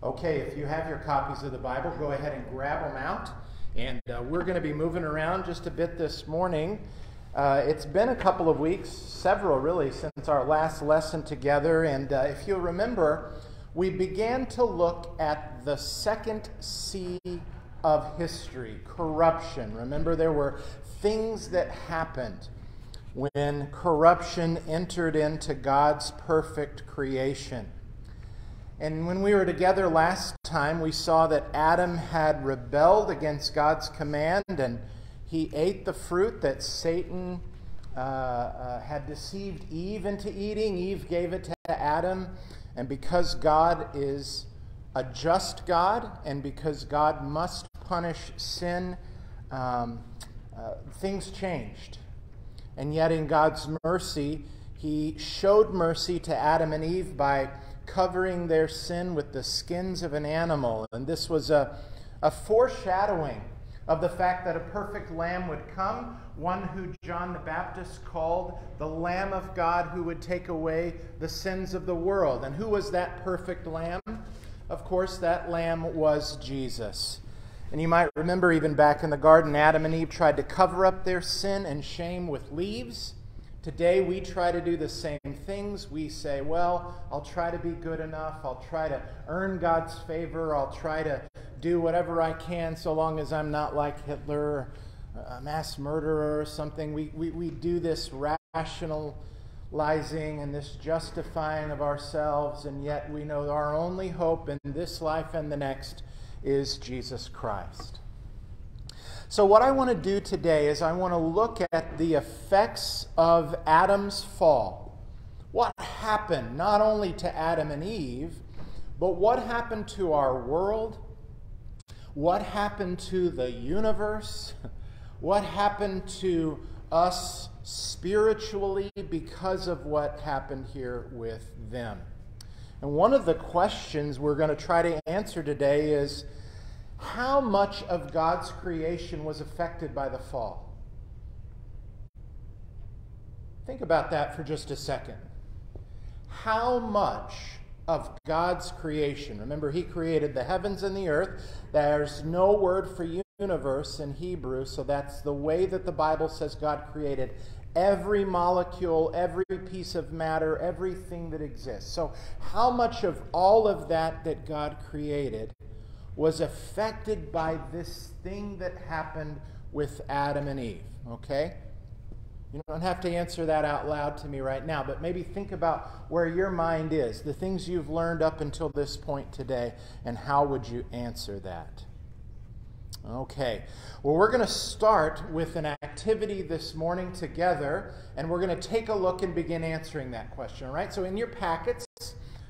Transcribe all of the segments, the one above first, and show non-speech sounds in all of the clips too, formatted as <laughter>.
Okay, if you have your copies of the Bible, go ahead and grab them out. And uh, we're going to be moving around just a bit this morning. Uh, it's been a couple of weeks, several really, since our last lesson together. And uh, if you'll remember, we began to look at the second C of history corruption. Remember, there were things that happened when corruption entered into God's perfect creation. And when we were together last time, we saw that Adam had rebelled against God's command and he ate the fruit that Satan uh, uh, had deceived Eve into eating. Eve gave it to Adam. And because God is a just God and because God must punish sin, um, uh, things changed. And yet, in God's mercy, He showed mercy to Adam and Eve by covering their sin with the skins of an animal. And this was a, a foreshadowing of the fact that a perfect lamb would come, one who John the Baptist called the Lamb of God who would take away the sins of the world. And who was that perfect lamb? Of course, that lamb was Jesus. And you might remember even back in the garden, Adam and Eve tried to cover up their sin and shame with leaves. Today, we try to do the same things. We say, well, I'll try to be good enough. I'll try to earn God's favor. I'll try to do whatever I can so long as I'm not like Hitler, a mass murderer or something. We, we, we do this rationalizing and this justifying of ourselves, and yet we know our only hope in this life and the next is Jesus Christ. So, what I want to do today is I want to look at the effects of Adam's fall. What happened not only to Adam and Eve, but what happened to our world? What happened to the universe? <laughs> What happened to us spiritually because of what happened here with them? And one of the questions we're going to try to answer today is how much of God's creation was affected by the fall? Think about that for just a second. How much of God's creation, remember, He created the heavens and the earth. There's no word for universe in Hebrew, so that's the way that the Bible says God created every molecule, every piece of matter, everything that exists. So, how much of all of that that God created was affected by this thing that happened with Adam and Eve. Okay? You don't have to answer that out loud to me right now, but maybe think about where your mind is, the things you've learned up until this point today, and how would you answer that? Okay. Well, we're going to start with an activity this morning together, and we're going to take a look and begin answering that question. All right? So, in your packets,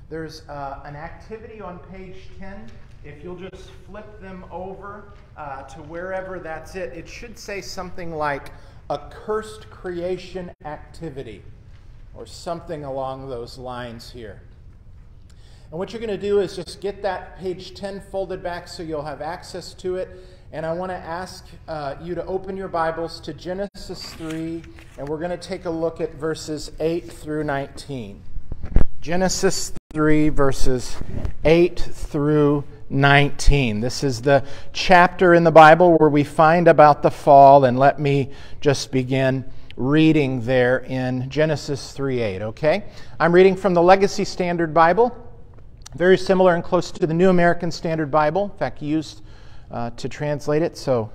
there's uh, an activity on page 10 if you'll just flip them over uh, to wherever that's it, it should say something like a cursed creation activity or something along those lines here. And what you're going to do is just get that page 10 folded back so you'll have access to it. And I want to ask uh, you to open your Bibles to Genesis 3, and we're going to take a look at verses 8 through 19. Genesis 3, verses 8 through 19. This is the chapter in the Bible where we find about the fall, and let me just begin reading there in Genesis 3 8, okay? I'm reading from the Legacy Standard Bible, very similar and close to the New American Standard Bible, in fact, used uh, to translate it, so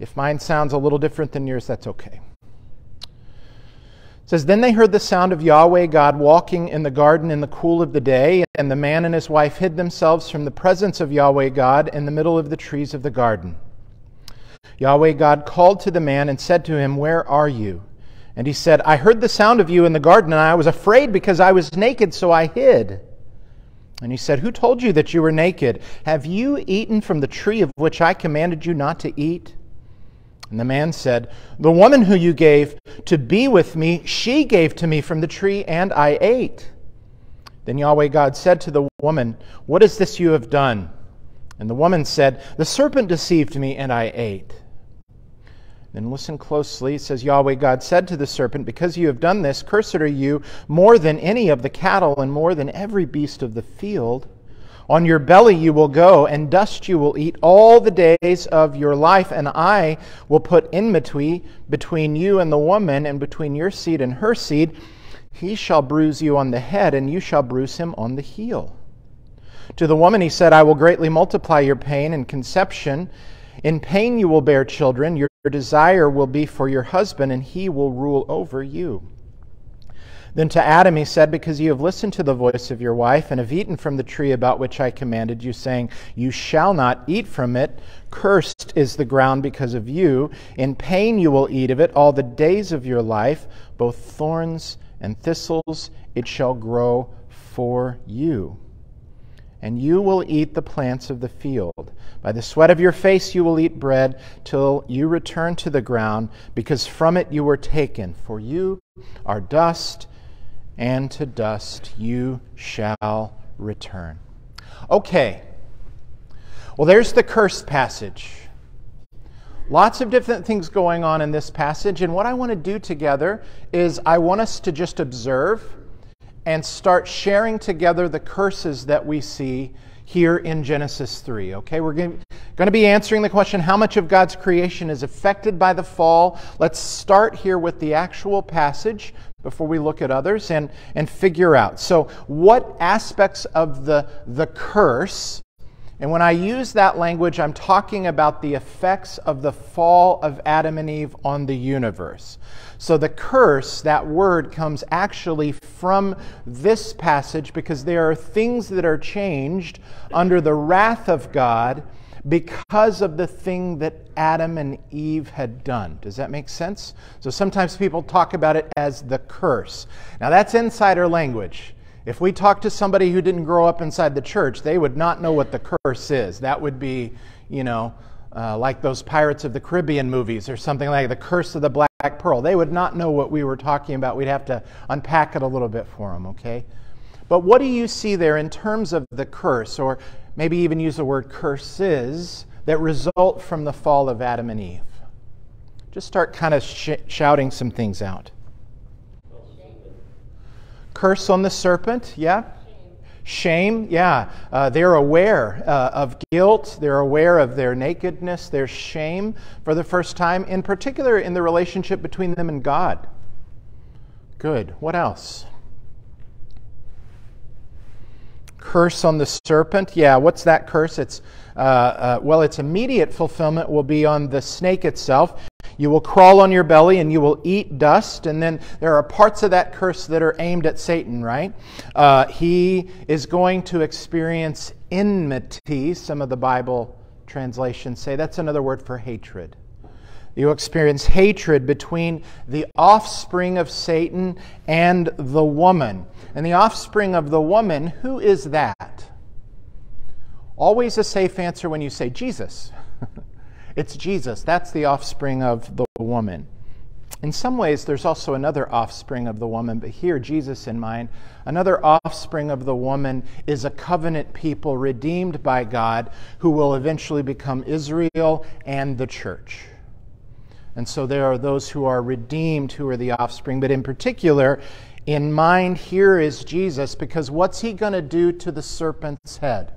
if mine sounds a little different than yours, that's okay says then they heard the sound of Yahweh God walking in the garden in the cool of the day and the man and his wife hid themselves from the presence of Yahweh God in the middle of the trees of the garden. Yahweh God called to the man and said to him, "Where are you?" And he said, "I heard the sound of you in the garden and I was afraid because I was naked so I hid." And he said, Who told you that you were naked? Have you eaten from the tree of which I commanded you not to eat? And the man said, The woman who you gave to be with me, she gave to me from the tree, and I ate. Then Yahweh God said to the woman, What is this you have done? And the woman said, The serpent deceived me, and I ate. Then listen closely. It says, Yahweh God said to the serpent, Because you have done this, cursed are you more than any of the cattle and more than every beast of the field. On your belly you will go, and dust you will eat all the days of your life, and I will put enmity between you and the woman, and between your seed and her seed. He shall bruise you on the head, and you shall bruise him on the heel. To the woman he said, I will greatly multiply your pain and conception. In pain you will bear children. Your desire will be for your husband, and he will rule over you. Then to Adam he said, Because you have listened to the voice of your wife, and have eaten from the tree about which I commanded you, saying, You shall not eat from it, cursed is the ground because of you. In pain you will eat of it all the days of your life, both thorns and thistles it shall grow for you. And you will eat the plants of the field. By the sweat of your face you will eat bread till you return to the ground, because from it you were taken. For you are dust and to dust you shall return. Okay. Well, there's the curse passage. Lots of different things going on in this passage, and what I want to do together is I want us to just observe and start sharing together the curses that we see here in Genesis 3. Okay, we're going to be answering the question how much of God's creation is affected by the fall? Let's start here with the actual passage before we look at others and, and figure out. So, what aspects of the, the curse, and when I use that language, I'm talking about the effects of the fall of Adam and Eve on the universe. So, the curse, that word, comes actually from this passage because there are things that are changed under the wrath of God because of the thing that Adam and Eve had done. Does that make sense? So sometimes people talk about it as the curse. Now, that's insider language. If we talk to somebody who didn't grow up inside the church, they would not know what the curse is. That would be, you know, uh, like those Pirates of the Caribbean movies or something like The Curse of the Black Pearl. They would not know what we were talking about. We'd have to unpack it a little bit for them, okay? But what do you see there in terms of the curse, or maybe even use the word curses, that result from the fall of Adam and Eve? Just start kind of sh- shouting some things out. Curse on the serpent, yeah? Shame, yeah. Uh, they're aware uh, of guilt. They're aware of their nakedness, their shame for the first time, in particular in the relationship between them and God. Good. What else? Curse on the serpent. Yeah, what's that curse? It's uh, uh, well, its immediate fulfillment will be on the snake itself. You will crawl on your belly and you will eat dust. And then there are parts of that curse that are aimed at Satan, right? Uh, he is going to experience enmity. Some of the Bible translations say that's another word for hatred. You experience hatred between the offspring of Satan and the woman. And the offspring of the woman, who is that? Always a safe answer when you say Jesus. <laughs> it's Jesus. That's the offspring of the woman. In some ways, there's also another offspring of the woman, but here, Jesus in mind, another offspring of the woman is a covenant people redeemed by God who will eventually become Israel and the church. And so there are those who are redeemed who are the offspring. But in particular, in mind here is Jesus because what's he going to do to the serpent's head?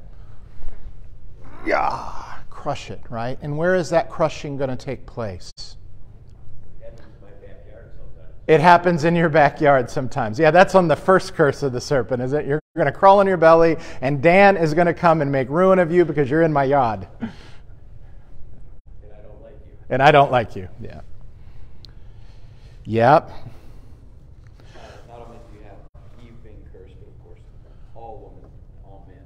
Yeah, crush it, right? And where is that crushing going to take place? It happens in your backyard sometimes. Yeah, that's on the first curse of the serpent, is it? You're going to crawl on your belly, and Dan is going to come and make ruin of you because you're in my yard and I don't like you. Yeah. Yep. Not only do you have Eve being cursed, but of course, all women, all men.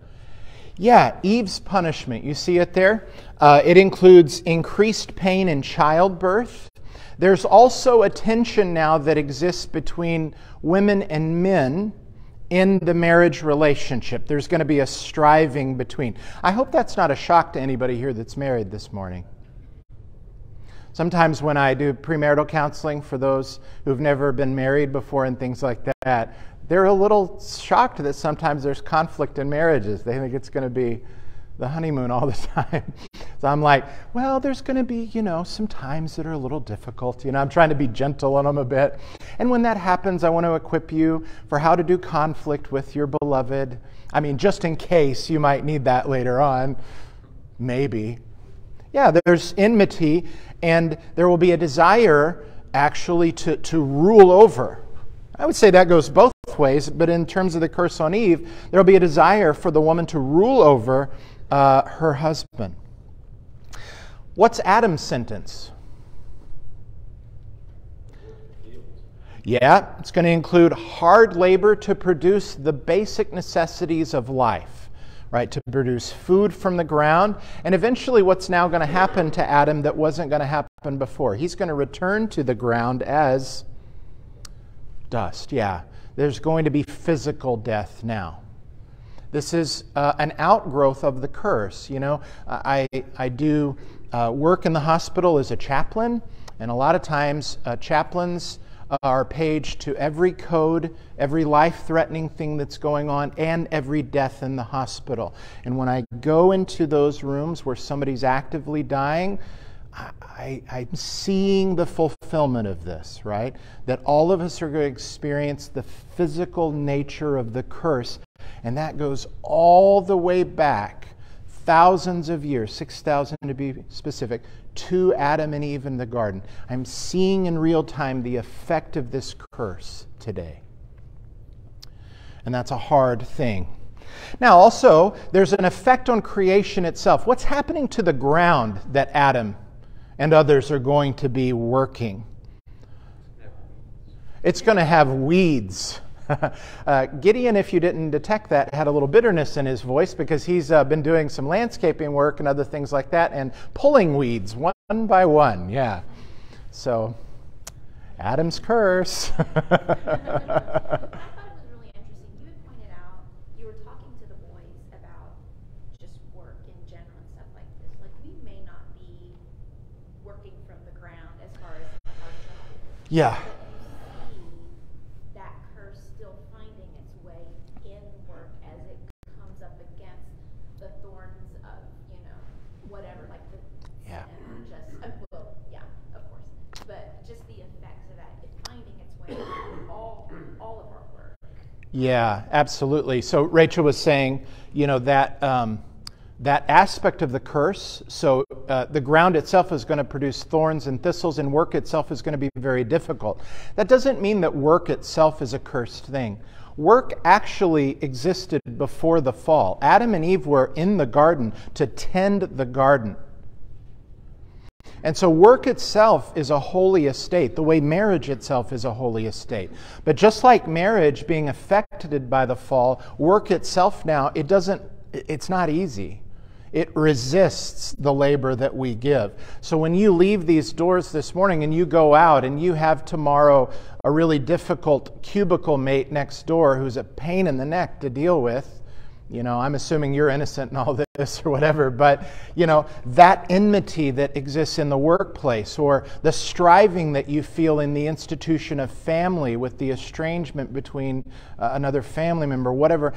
Yeah, Eve's punishment. You see it there? Uh, it includes increased pain in childbirth. There's also a tension now that exists between women and men in the marriage relationship. There's going to be a striving between. I hope that's not a shock to anybody here that's married this morning. Sometimes when I do premarital counseling for those who've never been married before and things like that, they're a little shocked that sometimes there's conflict in marriages. They think it's going to be the honeymoon all the <laughs> time. So I'm like, well, there's going to be, you know, some times that are a little difficult. You know, I'm trying to be gentle on them a bit. And when that happens, I want to equip you for how to do conflict with your beloved. I mean, just in case you might need that later on. Maybe. Yeah, there's enmity, and there will be a desire actually to, to rule over. I would say that goes both ways, but in terms of the curse on Eve, there will be a desire for the woman to rule over uh, her husband. What's Adam's sentence? Yeah, it's going to include hard labor to produce the basic necessities of life, right? To produce food from the ground. And eventually, what's now going to happen to Adam that wasn't going to happen before? He's going to return to the ground as dust. Yeah, there's going to be physical death now. This is uh, an outgrowth of the curse. You know, I, I do uh, work in the hospital as a chaplain, and a lot of times uh, chaplains are page to every code, every life threatening thing that's going on, and every death in the hospital. And when I go into those rooms where somebody's actively dying, I, am seeing the fulfillment of this, right? That all of us are going to experience the physical nature of the curse, and that goes all the way back thousands of years, 6,000 to be specific, to Adam and Eve in the garden. I'm seeing in real time the effect of this curse today. And that's a hard thing. Now, also, there's an effect on creation itself. What's happening to the ground that Adam and others are going to be working? It's going to have weeds. <laughs> uh, Gideon, if you didn't detect that, had a little bitterness in his voice because he's uh, been doing some landscaping work and other things like that and pulling weeds one by one. Yeah. So, Adam's curse. <laughs> I thought it was really interesting. You had pointed out you were talking to the boys about just work in general and stuff like this. Like we may not be working from the ground as far as it's not. Yeah. Yeah, absolutely. So Rachel was saying, you know, that um, that aspect of the curse. So uh, the ground itself is going to produce thorns and thistles, and work itself is going to be very difficult. That doesn't mean that work itself is a cursed thing. Work actually existed before the fall. Adam and Eve were in the garden to tend the garden. And so, work itself is a holy estate, the way marriage itself is a holy estate. But just like marriage being affected by the fall, work itself now, it doesn't, it's not easy. It resists the labor that we give. So, when you leave these doors this morning and you go out and you have tomorrow a really difficult cubicle mate next door who's a pain in the neck to deal with, you know, I'm assuming you're innocent in all <laughs> this or whatever, but, you know, that enmity that exists in the workplace or the striving that you feel in the institution of family with the estrangement between uh, another family member, whatever,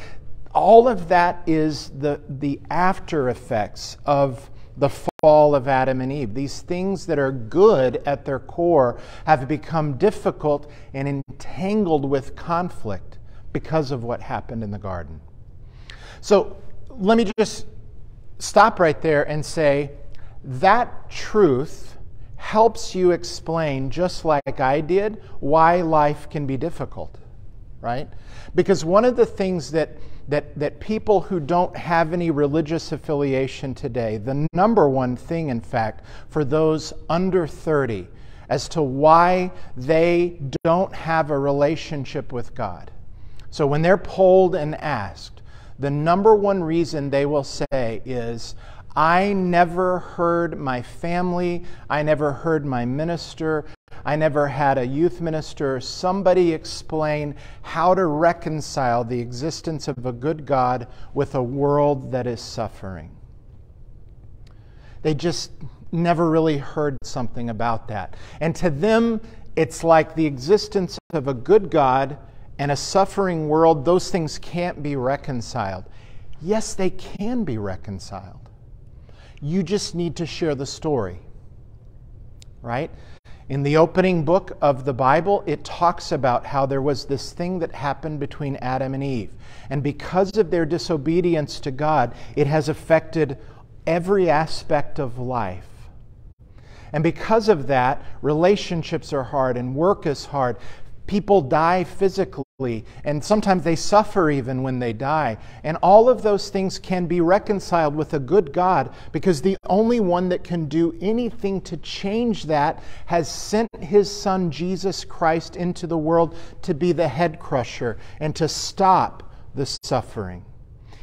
all of that is the, the after effects of the fall of Adam and Eve. These things that are good at their core have become difficult and entangled with conflict because of what happened in the garden. So let me just stop right there and say that truth helps you explain, just like I did, why life can be difficult, right? Because one of the things that that, that people who don't have any religious affiliation today, the number one thing, in fact, for those under 30 as to why they don't have a relationship with God. So when they're polled and asked, the number one reason they will say is, I never heard my family, I never heard my minister, I never had a youth minister, somebody explain how to reconcile the existence of a good God with a world that is suffering. They just never really heard something about that. And to them, it's like the existence of a good God and a suffering world, those things can't be reconciled. Yes, they can be reconciled. You just need to share the story. Right? In the opening book of the Bible, it talks about how there was this thing that happened between Adam and Eve. And because of their disobedience to God, it has affected every aspect of life. And because of that, relationships are hard and work is hard. People die physically, and sometimes they suffer even when they die. And all of those things can be reconciled with a good God because the only one that can do anything to change that has sent his son Jesus Christ into the world to be the head crusher and to stop the suffering.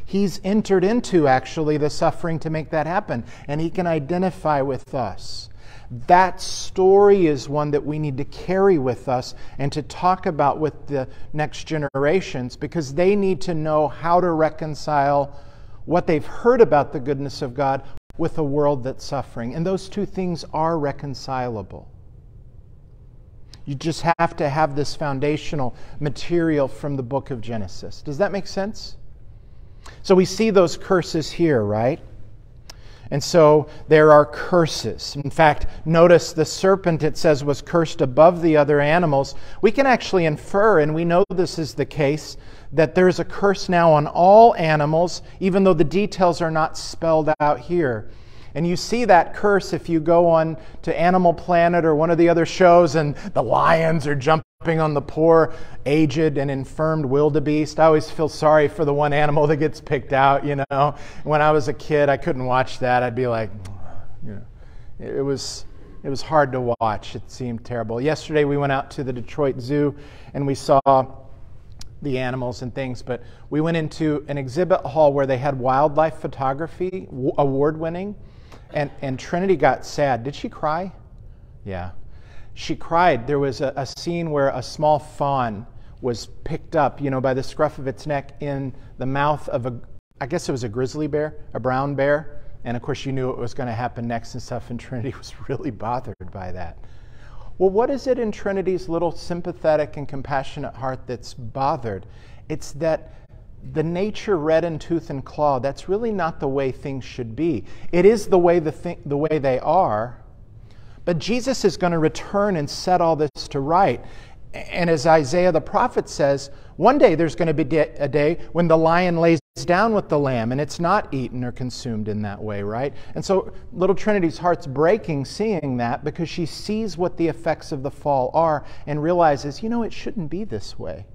He's entered into actually the suffering to make that happen, and he can identify with us. That story is one that we need to carry with us and to talk about with the next generations because they need to know how to reconcile what they've heard about the goodness of God with a world that's suffering. And those two things are reconcilable. You just have to have this foundational material from the book of Genesis. Does that make sense? So we see those curses here, right? And so there are curses. In fact, notice the serpent, it says, was cursed above the other animals. We can actually infer, and we know this is the case, that there's a curse now on all animals, even though the details are not spelled out here. And you see that curse if you go on to Animal Planet or one of the other shows and the lions are jumping on the poor, aged, and infirmed wildebeest. I always feel sorry for the one animal that gets picked out, you know. When I was a kid, I couldn't watch that. I'd be like, <tsk> you know, it was it was hard to watch. It seemed terrible. Yesterday we went out to the Detroit Zoo and we saw the animals and things, but we went into an exhibit hall where they had wildlife photography, award winning. And, and Trinity got sad. Did she cry? Yeah. She cried. There was a, a scene where a small fawn was picked up, you know, by the scruff of its neck in the mouth of a, I guess it was a grizzly bear, a brown bear. And of course, you knew what was going to happen next and stuff, and Trinity <laughs> was really bothered by that. Well, what is it in Trinity's little sympathetic and compassionate heart that's bothered? It's that the nature red in tooth and claw, that's really not the way things should be. It is the way, the, th- the way they are, but Jesus is going to return and set all this to right. And as Isaiah the prophet says, one day there's going to be a day when the lion lays down with the lamb and it's not eaten or consumed in that way, right? And so little Trinity's heart's breaking seeing that because she sees what the effects of the fall are and realizes, you know, it shouldn't be this way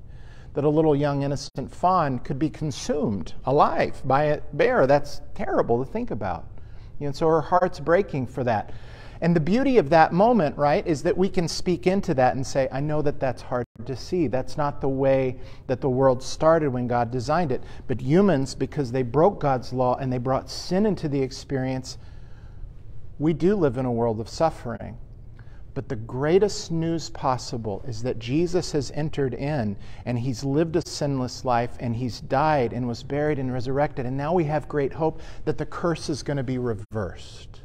that a little young innocent fawn could be consumed alive by a bear. That's terrible to think about. And so her heart's breaking for that. And the beauty of that moment, right, is that we can speak into that and say, I know that that's hard to see. That's not the way that the world started when God designed it. But humans, because they broke God's law and they brought sin into the experience, we do live in a world of suffering. But the greatest news possible is that Jesus has entered in and he's lived a sinless life and he's died and was buried and resurrected. And now we have great hope that the curse is going to be reversed.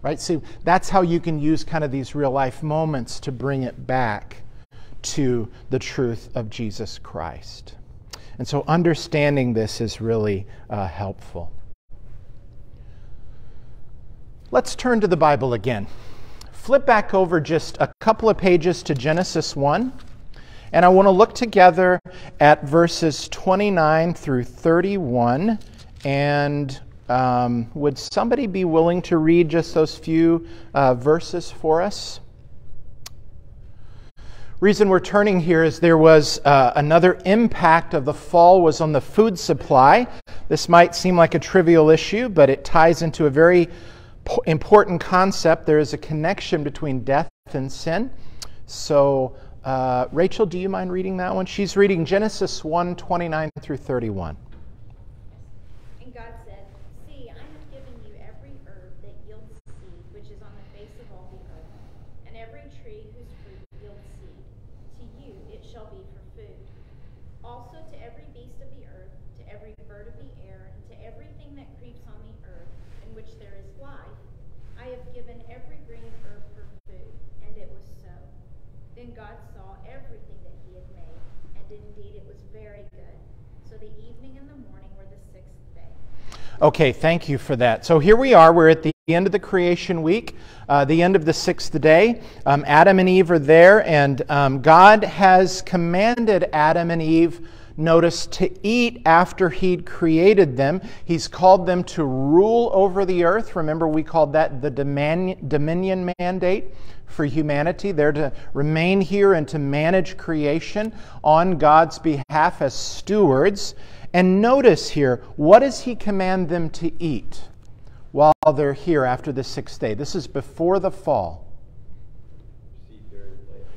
Right? See, that's how you can use kind of these real life moments to bring it back to the truth of Jesus Christ. And so understanding this is really uh, helpful. Let's turn to the Bible again flip back over just a couple of pages to Genesis 1. And I want to look together at verses 29 through 31. And um, would somebody be willing to read just those few uh, verses for us? reason we're turning here is there was uh, another impact of the fall was on the food supply this might seem like a trivial issue but it ties into a very important concept. There is a connection between death and sin. So, uh, Rachel, do you mind reading that one? She's reading Genesis 1 29 through 31. Okay, thank you for that. So here we are. We're at the end of the creation week, uh, the end of the sixth day. Um, Adam and Eve are there, and um, God has commanded Adam and Eve, notice, to eat after He'd created them. He's called them to rule over the earth. Remember, we called that the dominion mandate for humanity. They're to remain here and to manage creation on God's behalf as stewards. And notice here, what does He command them to eat? while they're here after the sixth day. This is before the fall.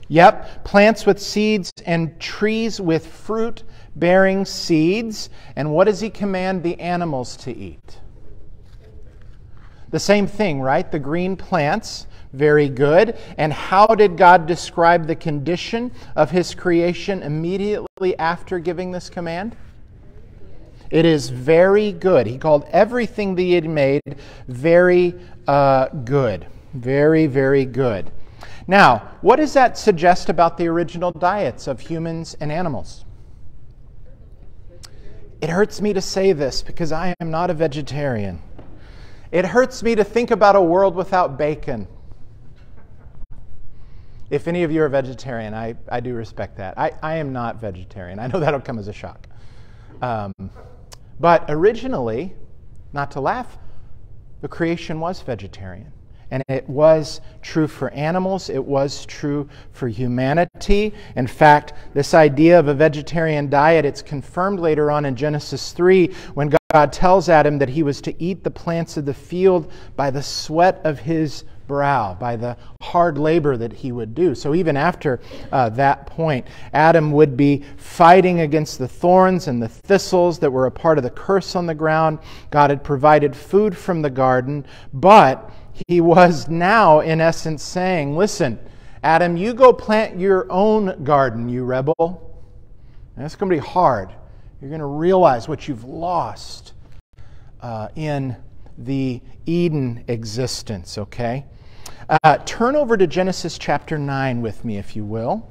Yep, plants with seeds and trees with fruit bearing seeds. And what does he command the animals to eat? The same thing, right? The green plants, very good. And how did God describe the condition of his creation immediately after giving this command? It is very good. He called everything that he had made very uh, good. Very, very good. Now, what does that suggest about the original diets of humans and animals? It hurts me to say this because I am not a vegetarian. It hurts me to think about a world without bacon. If any of you are vegetarian, I, I do respect that. I, I am not vegetarian. I know that'll come as a shock. Um, but originally, not to laugh, the creation was vegetarian. And it was true for animals, it was true for humanity. In fact, this idea of a vegetarian diet, it's confirmed later on in Genesis 3 when God tells Adam that he was to eat the plants of the field by the sweat of his brow, by the hard labor that he would do. So even after uh, that point, Adam would be fighting against the thorns and the thistles that were a part of the curse on the ground. God had provided food from the garden, but he was now, in essence, saying, Listen, Adam, you go plant your own garden, you rebel. And it's going to be hard. You're going to realize what you've lost uh, in the Eden existence, okay? Uh, turn over to Genesis chapter 9 with me, if you will.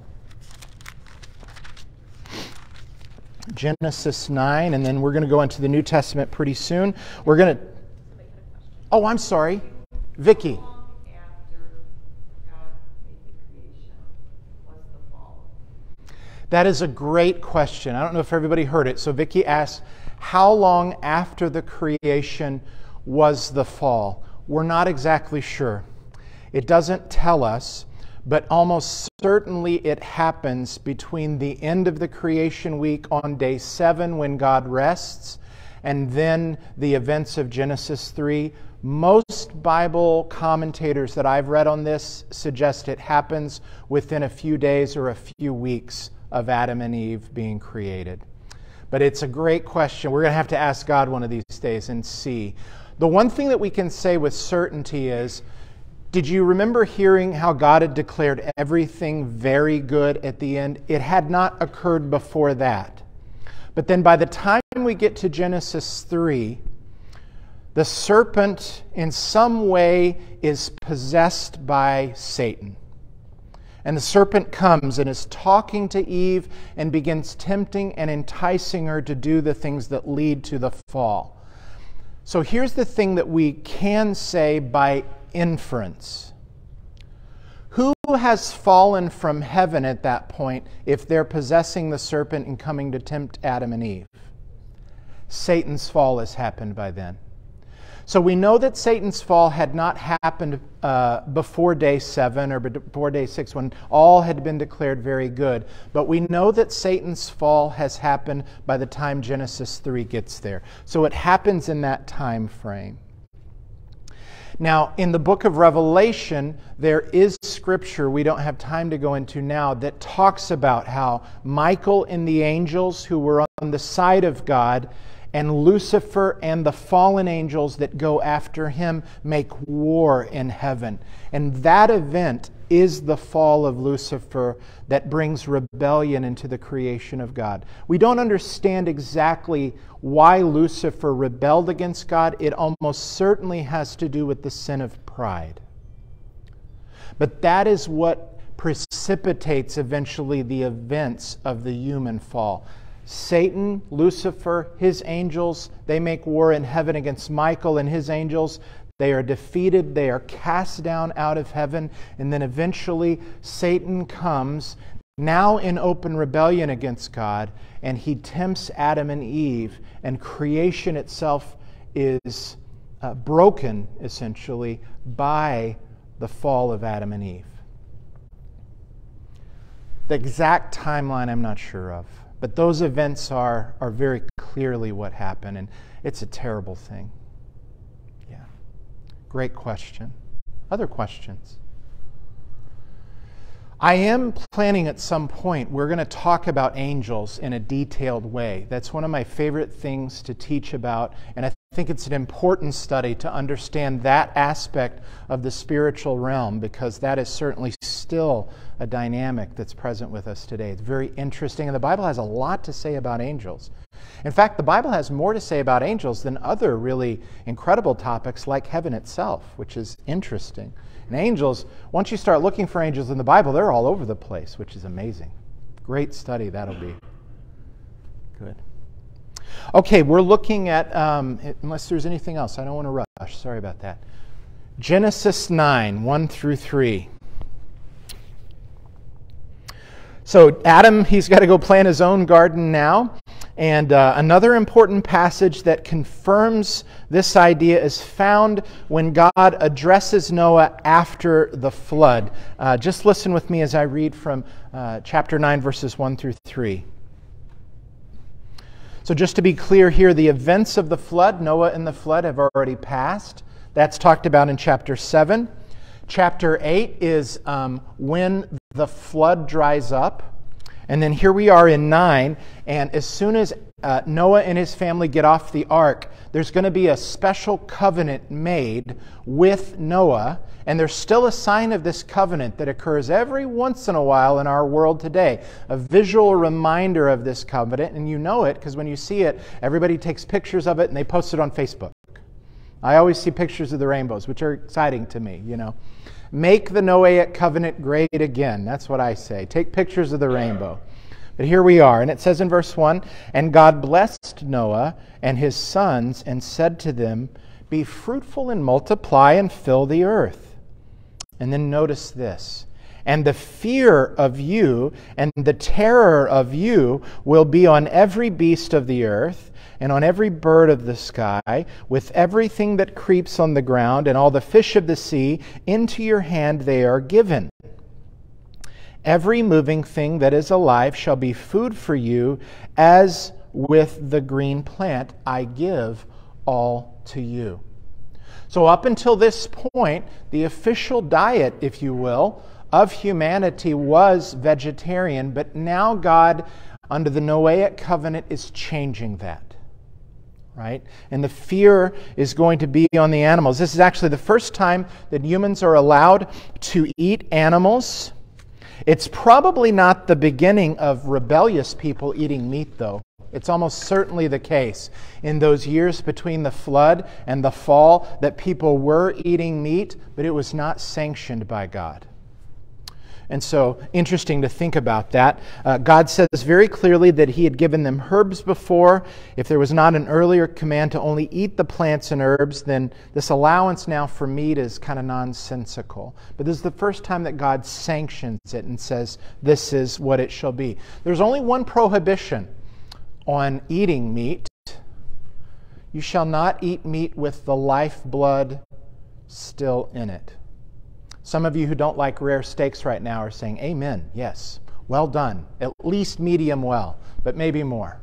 Genesis 9, and then we're going to go into the New Testament pretty soon. We're going to. Oh, I'm sorry. Vicky. That is a great question. I don't know if everybody heard it. So Vicky asked, How long after the creation was the fall? We're not exactly sure. It doesn't tell us, but almost certainly it happens between the end of the creation week on day seven when God rests and then the events of Genesis 3. Most Bible commentators that I've read on this suggest it happens within a few days or a few weeks of Adam and Eve being created. But it's a great question. We're going to have to ask God one of these days and see. The one thing that we can say with certainty is did you remember hearing how God had declared everything very good at the end? It had not occurred before that. But then by the time we get to Genesis 3, the serpent in some way is possessed by Satan. And the serpent comes and is talking to Eve and begins tempting and enticing her to do the things that lead to the fall. So here's the thing that we can say by inference. Who has fallen from heaven at that point if they're possessing the serpent and coming to tempt Adam and Eve? Satan's fall has happened by then. So we know that Satan's fall had not happened uh, before day seven or before day six when all had been declared very good. But we know that Satan's fall has happened by the time Genesis 3 gets there. So it happens in that time frame. Now, in the book of Revelation, there is scripture we don't have time to go into now that talks about how Michael and the angels who were on the side of God and Lucifer and the fallen angels that go after him make war in heaven. And that event is the fall of Lucifer that brings rebellion into the creation of God. We don't understand exactly why Lucifer rebelled against God. It almost certainly has to do with the sin of pride. But that is what precipitates eventually the events of the human fall. Satan, Lucifer, his angels, they make war in heaven against Michael and his angels. They are defeated, they are cast down out of heaven, and then eventually Satan comes, now in open rebellion against God, and he tempts Adam and Eve, and creation itself is uh, broken, essentially, by the fall of Adam and Eve. The exact timeline I'm not sure of, but those events are, are very clearly what happened, and it's a terrible thing. Yeah. Great question. Other questions? I am planning at some point, we're going to talk about angels in a detailed way. That's one of my favorite things to teach about, and I think it's an important study to understand that aspect of the spiritual realm because that is certainly still a dynamic that's present with us today. It's very interesting, and the Bible has a lot to say about angels. In fact, the Bible has more to say about angels than other really incredible topics like heaven itself, which is interesting. And angels, once you start looking for angels in the Bible, they're all over the place, which is amazing. Great study that'll be. Good. Okay, we're looking at, um, unless there's anything else, I don't want to rush. Sorry about that. Genesis 9, 1 through 3. So, Adam, he's got to go plant his own garden now. And uh, another important passage that confirms this idea is found when God addresses Noah after the flood. Uh, just listen with me as I read from uh, chapter 9, verses 1 through 3. So, just to be clear here, the events of the flood, Noah and the flood, have already passed. That's talked about in chapter 7. Chapter 8 is um, when the flood dries up. And then here we are in 9, and as soon as uh, Noah and his family get off the ark, there's going to be a special covenant made with Noah. And there's still a sign of this covenant that occurs every once in a while in our world today. A visual reminder of this covenant, and you know it because when you see it, everybody takes pictures of it and they post it on Facebook. I always see pictures of the rainbows, which are exciting to me, you know. Make the Noahic covenant great again. That's what I say. Take pictures of the rainbow. But here we are. And it says in verse 1 And God blessed Noah and his sons and said to them, Be fruitful and multiply and fill the earth. And then notice this. And the fear of you and the terror of you will be on every beast of the earth and on every bird of the sky, with everything that creeps on the ground, and all the fish of the sea, into your hand they are given. Every moving thing that is alive shall be food for you, as with the green plant I give all to you. So, up until this point, the official diet, if you will, of humanity was vegetarian, but now God, under the Noahic covenant, is changing that right? And the fear is going to be on the animals. This is actually the first time that humans are allowed to eat animals. It's probably not the beginning of rebellious people eating meat, though. It's almost certainly the case in those years between the flood and the fall that people were eating meat, but it was not sanctioned by God. And so, interesting to think about that. Uh, God says very clearly that He had given them herbs before. If there was not an earlier command to only eat the plants and herbs, then this allowance now for meat is kind of nonsensical. But this is the first time that God sanctions it and says, This is what it shall be. There's only one prohibition on eating meat you shall not eat meat with the lifeblood still in it. Some of you who don't like rare steaks right now are saying, Amen, yes, well done, at least medium well, but maybe more.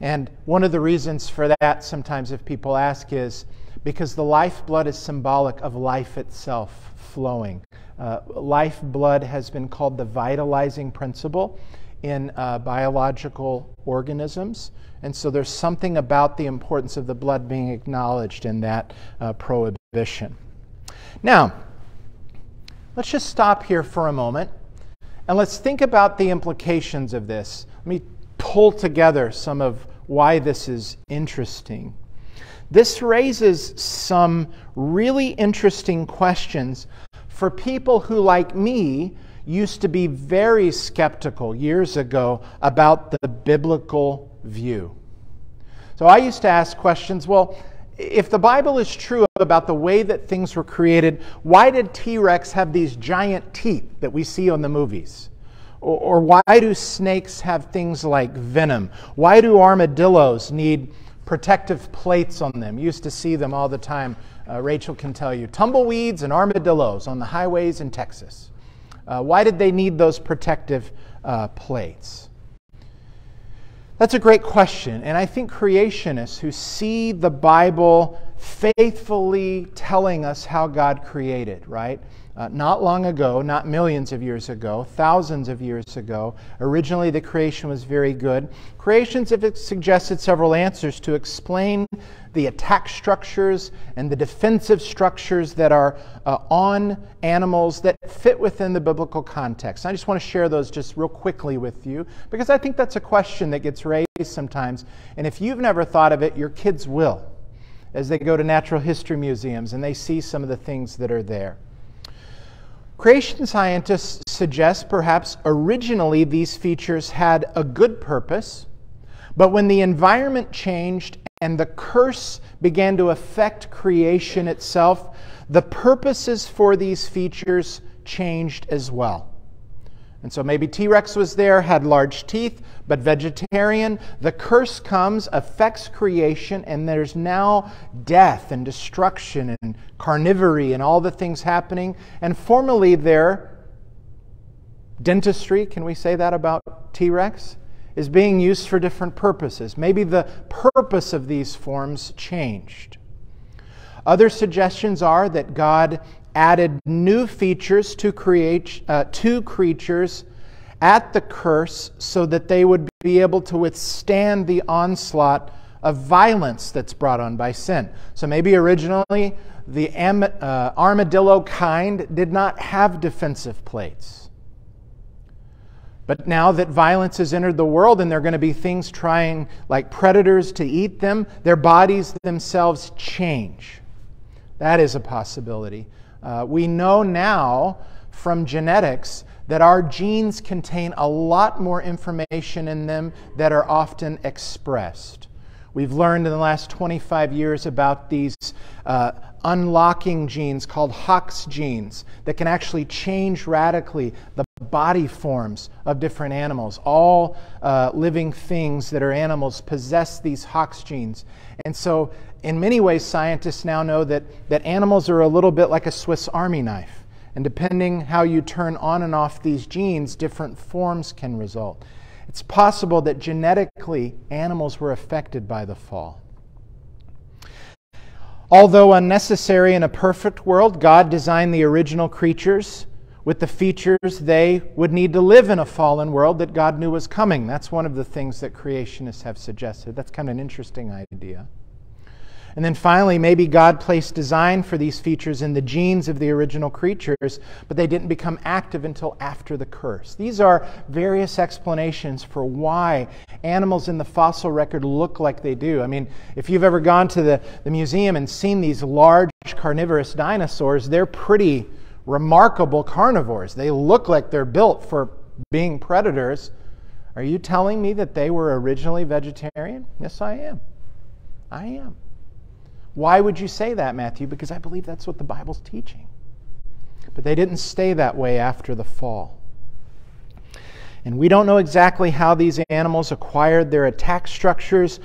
And one of the reasons for that, sometimes if people ask, is because the lifeblood is symbolic of life itself flowing. Uh, lifeblood has been called the vitalizing principle in uh, biological organisms. And so there's something about the importance of the blood being acknowledged in that uh, prohibition. Now, let's just stop here for a moment and let's think about the implications of this. Let me pull together some of why this is interesting. This raises some really interesting questions for people who, like me, used to be very skeptical years ago about the biblical view. So I used to ask questions well, if the Bible is true about the way that things were created, why did T Rex have these giant teeth that we see on the movies? Or, or, why do snakes have things like venom? Why do armadillos need protective plates on them? You used to see them all the time. Uh, Rachel can tell you tumbleweeds and armadillos on the highways in Texas. Uh, why did they need those protective uh, plates? That's a great question. And I think creationists who see the Bible faithfully telling us how God created, right? Uh, not long ago, not millions of years ago, thousands of years ago. Originally, the creation was very good. Creations have suggested several answers to explain the attack structures and the defensive structures that are uh, on animals that fit within the biblical context. I just want to share those just real quickly with you because I think that's a question that gets raised sometimes. And if you've never thought of it, your kids will as they go to natural history museums and they see some of the things that are there. Creation scientists suggest perhaps originally these features had a good purpose, but when the environment changed and the curse began to affect creation itself, the purposes for these features changed as well. And so maybe T Rex was there, had large teeth, but vegetarian. The curse comes, affects creation, and there's now death and destruction and carnivory and all the things happening. And formerly, there, dentistry, can we say that about T Rex? Is being used for different purposes. Maybe the purpose of these forms changed. Other suggestions are that God added new features to create uh, two creatures at the curse so that they would be able to withstand the onslaught of violence that's brought on by sin. So maybe originally the am- uh, armadillo kind did not have defensive plates. But now that violence has entered the world and there are going to be things trying, like predators, to eat them, their bodies themselves change. That is a possibility. Uh, we know now from genetics that our genes contain a lot more information in them that are often expressed. We've learned in the last 25 years about these uh, unlocking genes called Hox genes that can actually change radically the body forms of different animals. All uh, living things that are animals possess these Hox genes. And so in many ways, scientists now know that, that animals are a little bit like a Swiss army knife. And depending how you turn on and off these genes, different forms can result. It's possible that genetically animals were affected by the fall. Although unnecessary in a perfect world, God designed the original creatures with the features they would need to live in a fallen world that God knew was coming. That's one of the things that creationists have suggested. That's kind of an interesting idea. And then finally, maybe God placed design for these features in the genes of the original creatures, but they didn't become active until after the curse. These are various explanations for why animals in the fossil record look like they do. I mean, if you've ever gone to the, the museum and seen these large carnivorous dinosaurs, they're pretty remarkable carnivores. They look like they're built for being predators. Are you telling me that they were originally vegetarian? Yes, I am. I am. Why would you say that, Matthew? Because I believe that's what the Bible's teaching. But they didn't stay that way after the fall. And we don't know exactly how these animals acquired their attack structures,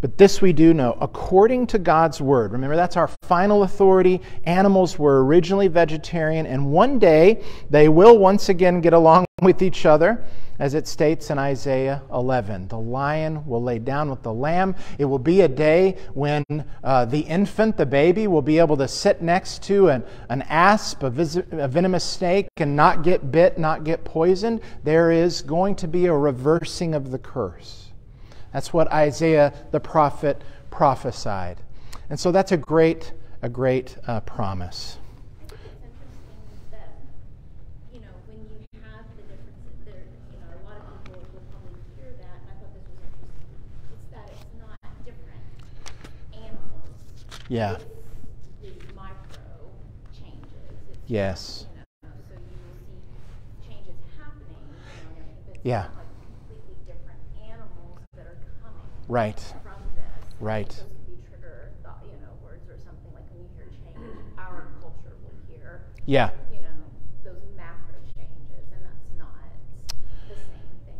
but this we do know. According to God's word, remember that's our final authority, animals were originally vegetarian, and one day they will once again get along <laughs> with each other as it states in Isaiah 11. The lion will lay down with the lamb. It will be a day when uh, the infant, the baby, will be able to sit next to an, an asp, a, vis- a venomous snake, and not get bit, not get poisoned. There is going to be a reversing of the curse. That's what Isaiah the prophet prophesied. And so that's a great, a great uh, promise. Yeah. Yes. yeah. right. from this. Right. Yeah. You know, those macro changes, and that's not the same thing.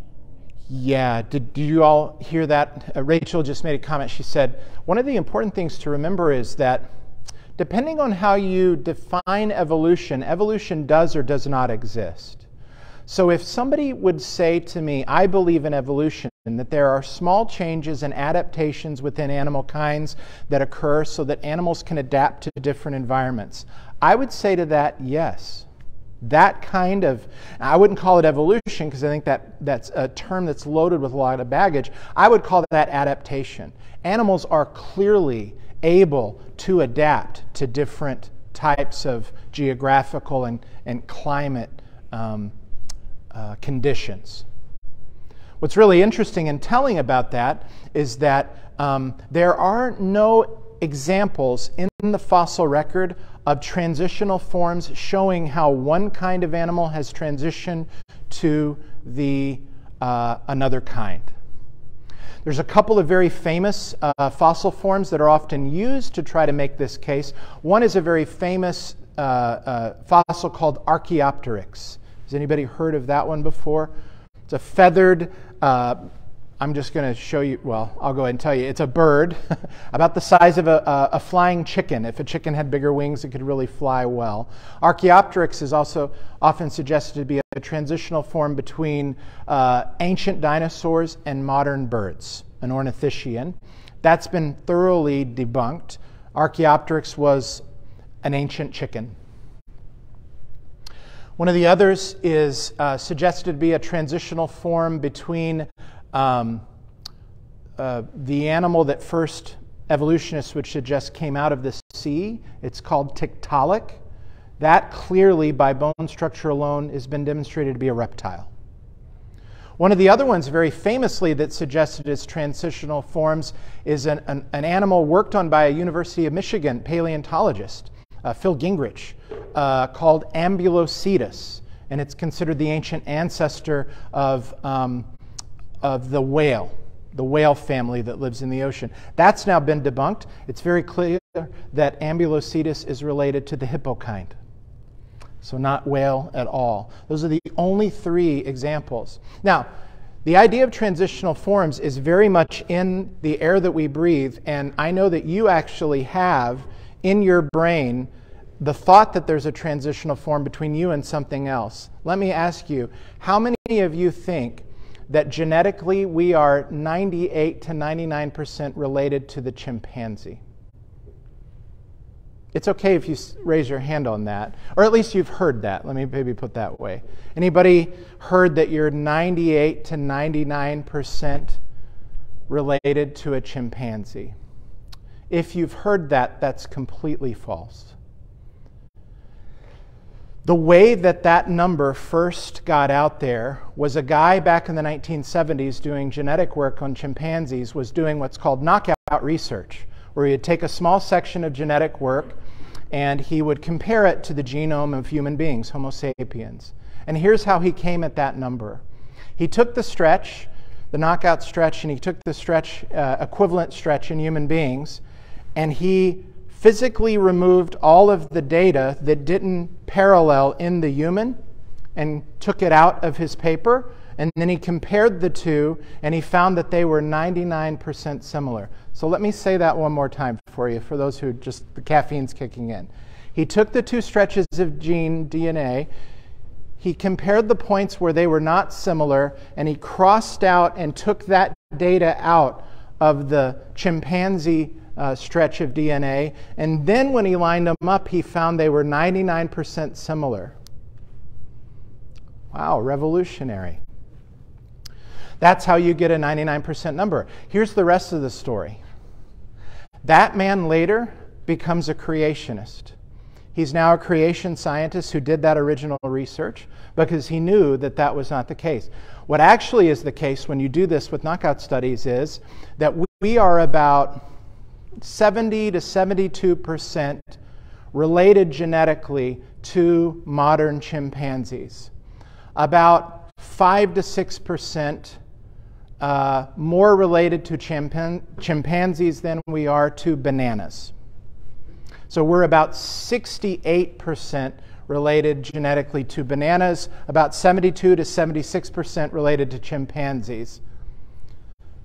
Yeah. Did, did you all hear that? Uh, Rachel just made a comment. She said one of the important things to remember is that. Depending on how you define evolution, evolution does or does not exist. So if somebody would say to me, I believe in evolution, and that there are small changes and adaptations within animal kinds that occur so that animals can adapt to different environments, I would say to that, yes. That kind of, I wouldn't call it evolution because I think that that's a term that's loaded with a lot of baggage. I would call that adaptation. Animals are clearly able to adapt to different types of geographical and, and climate um, uh, conditions. What's really interesting and telling about that is that um, there are no examples in the fossil record of transitional forms showing how one kind of animal has transitioned to the uh, another kind. There's a couple of very famous uh, fossil forms that are often used to try to make this case. One is a very famous uh, uh fossil called Archaeopteryx. Has anybody heard of that one before? It's a feathered uh, I'm just going to show you, well, I'll go ahead and tell you. It's a bird <laughs> about the size of a, a, a, flying chicken. If a chicken had bigger wings, it could really fly well. Archaeopteryx is also often suggested to be a transitional form between uh, ancient dinosaurs and modern birds, an ornithischian. That's been thoroughly debunked. Archaeopteryx was an ancient chicken. One of the others is uh, suggested to be a transitional form between um, uh, the animal that first evolutionists would suggest came out of the sea. It's called Tiktaalik. That clearly, by bone structure alone, has been demonstrated to be a reptile. One of the other ones, very famously, that suggested its transitional forms is an, an, an animal worked on by a University of Michigan paleontologist, uh, Phil Gingerich, uh, called Ambulocetus. And it's considered the ancient ancestor of um, of the whale, the whale family that lives in the ocean. That's now been debunked. It's very clear that Ambulocetus is related to the hippo kind. So, not whale at all. Those are the only three examples. Now, the idea of transitional forms is very much in the air that we breathe, and I know that you actually have in your brain the thought that there's a transitional form between you and something else. Let me ask you how many of you think that genetically we are 98 to 99% related to the chimpanzee. It's okay if you raise your hand on that, or at least you've heard that. Let me maybe put that way. Anybody heard that you're 98 to 99% related to a chimpanzee? If you've heard that, that's completely false. The way that that number first got out there was a guy back in the 1970s doing genetic work on chimpanzees was doing what's called knockout research, where he'd take a small section of genetic work and he would compare it to the genome of human beings, Homo sapiens. And here's how he came at that number. He took the stretch, the knockout stretch, and he took the stretch, uh, equivalent stretch in human beings, and he physically removed all of the data that didn't parallel in the human and took it out of his paper. And then he compared the two and he found that they were 99% similar. So let me say that one more time for you, for those who just, the caffeine's kicking in. He took the two stretches of gene DNA, he compared the points where they were not similar, and he crossed out and took that data out of the chimpanzee uh, stretch of DNA. And then when he lined them up, he found they were 99% similar. Wow, revolutionary. That's how you get a 99% number. Here's the rest of the story. That man later becomes a creationist. He's now a creation scientist who did that original research because he knew that that was not the case. What actually is the case when you do this with knockout studies is that we are about 70 to 72 percent related genetically to modern chimpanzees. About 5 to 6 percent uh, more related to chimpan- chimpanzees than we are to bananas. So we're about 68 percent related genetically to bananas, about 72 to 76% related to chimpanzees.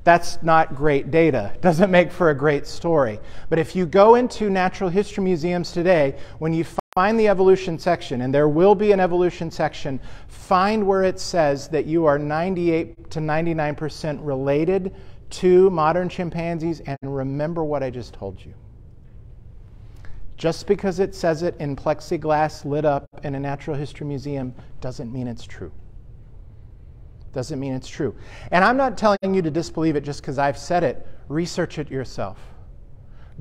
That's not great data. Doesn't make for a great story. But if you go into natural history museums today, when you find the evolution section, and there will be an evolution section, find where it says that you are 98 to 99% related to modern chimpanzees, and remember what I just told you. Just because it says it in plexiglass lit up in a natural history museum doesn't mean it's true. Doesn't mean it's true. And I'm not telling you to disbelieve it just because I've said it. Research it yourself.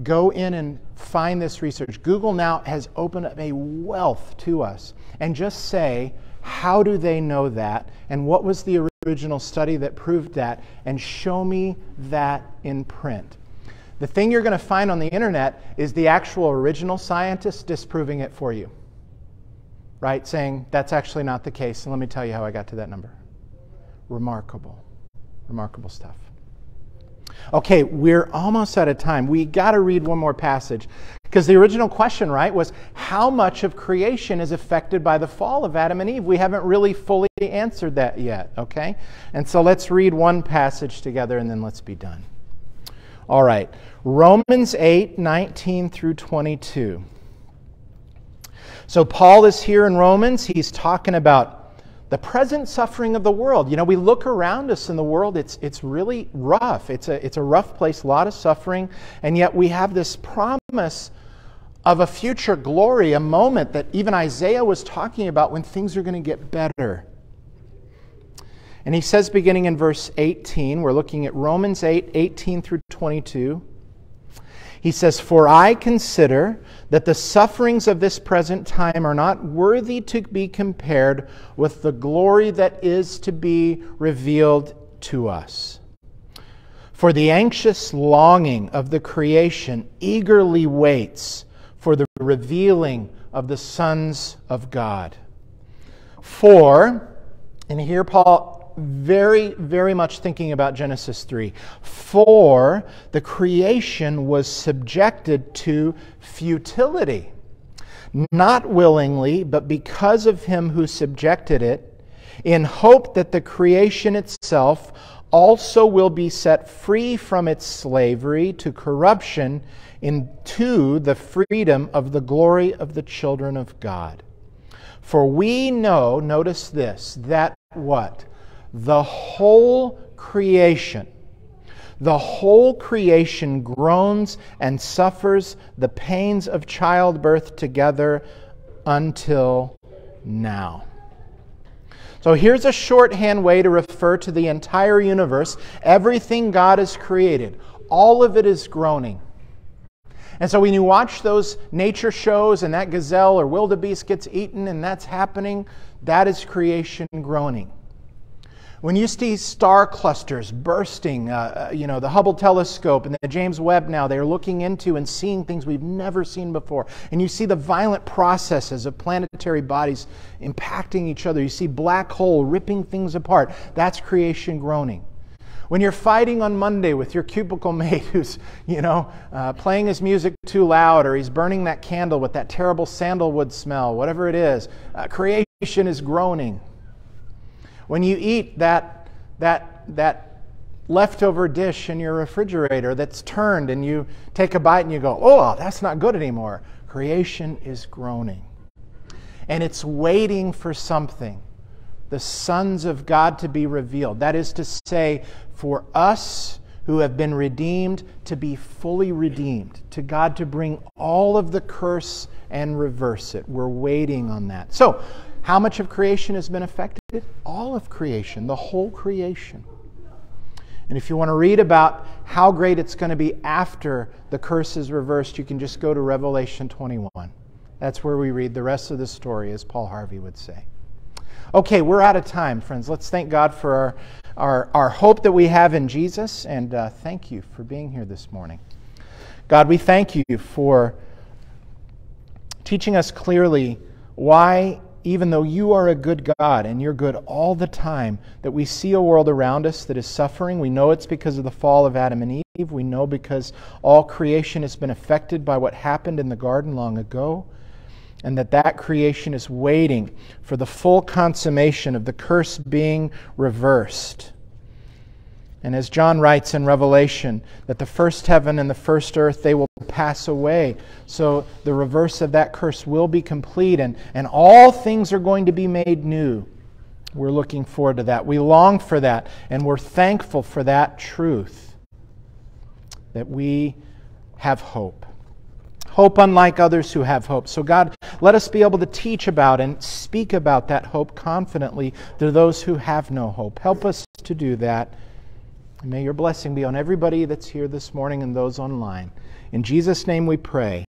Go in and find this research. Google now has opened up a wealth to us. And just say, how do they know that? And what was the original study that proved that? And show me that in print. The thing you're going to find on the internet is the actual original scientist disproving it for you. Right? Saying that's actually not the case. And let me tell you how I got to that number. Remarkable. Remarkable stuff. Okay, we're almost out of time. We got to read one more passage. Because the original question, right, was how much of creation is affected by the fall of Adam and Eve? We haven't really fully answered that yet, okay? And so let's read one passage together and then let's be done. All right. Romans 8, 19 through 22. So Paul is here in Romans. He's talking about the present suffering of the world. You know, we look around us in the world, it's, it's really rough. It's a, it's a rough place, a lot of suffering, and yet we have this promise of a future glory, a moment that even Isaiah was talking about when things are going to get better. And he says, beginning in verse 18, we're looking at Romans 8 18 through 22. He says, For I consider that the sufferings of this present time are not worthy to be compared with the glory that is to be revealed to us. For the anxious longing of the creation eagerly waits for the revealing of the sons of God. For, and here Paul very, very much thinking about Genesis 3. For the creation was subjected to futility, not willingly, but because of him who subjected it, in hope that the creation itself also will be set free from its slavery to corruption into the freedom of the glory of the children of God. For we know, notice this, that what? The whole creation, the whole creation groans and suffers the pains of childbirth together until now. So here's a shorthand way to refer to the entire universe. Everything God has created, all of it is groaning. And so when you watch those nature shows and that gazelle or wildebeest gets eaten and that's happening, that is creation groaning. When you see star clusters bursting, uh, uh, you know, the Hubble telescope and the James Webb now, they're looking into and seeing things we've never seen before. And you see the violent processes of planetary bodies impacting each other. You see black hole ripping things apart. That's creation groaning. When you're fighting on Monday with your cubicle <laughs> mate who's, you know, uh, playing his music too loud or he's burning that candle with that terrible sandalwood smell, whatever it is, uh, creation is groaning. When you eat that, that, that leftover dish in your refrigerator that's turned and you take a bite and you go, oh, that's not good anymore, creation is groaning. And it's waiting for something, the sons of God to be revealed. That is to say, for us who have been redeemed to be fully redeemed, to God to bring all of the curse and reverse it. We're waiting on that. So, how much of creation has been affected? All of creation, the whole creation. And if you want to read about how great it's going to be after the curse is reversed, you can just go to Revelation 21. That's where we read the rest of the story, as Paul Harvey would say. Okay, we're out of time, friends. Let's thank God for our, our, our hope that we have in Jesus, and uh, thank you for being here this morning. God, we thank you for teaching us clearly why even though you are a good God and you're good all the time, that we see a world around us that is suffering. We know it's because of the fall of Adam and Eve. We know because all creation has been affected by what happened in the garden long ago. and that that creation is waiting for the full consummation of the curse being reversed. And as John writes in Revelation, that the first heaven and the first earth, they will pass away. So the reverse of that curse will be complete, and, and all things are going to be made new. We're looking forward to that. We long for that, and we're thankful for that truth that we have hope. Hope unlike others who have hope. So, God, let us be able to teach about and speak about that hope confidently to those who have no hope. Help us to do that. And may your blessing be on everybody that's here this morning and those online. In Jesus' name we pray.